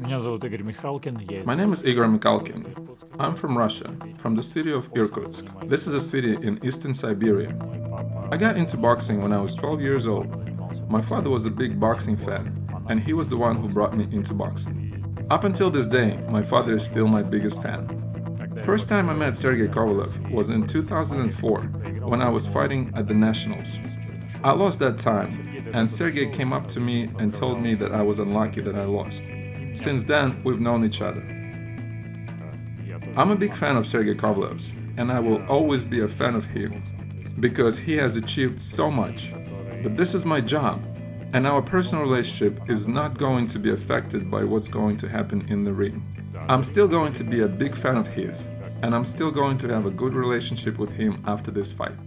Меня зовут Игорь Михалкин. Я My name is Igor Mikhalkin. I'm from Russia, from the city of Irkutsk. This is a city in eastern Siberia. I got into boxing when I was 12 years old. My father was a big boxing fan, and he was the one who brought me into boxing. Up until this day, my father is still my biggest fan. First time I met Sergey Kovalev was in 2004 when I was fighting at the Nationals. I lost that time, and Sergey came up to me and told me that I was unlucky that I lost. Since then, we've known each other. I'm a big fan of Sergey Kovalev's, and I will always be a fan of him because he has achieved so much. But this is my job, and our personal relationship is not going to be affected by what's going to happen in the ring. I'm still going to be a big fan of his, and I'm still going to have a good relationship with him after this fight.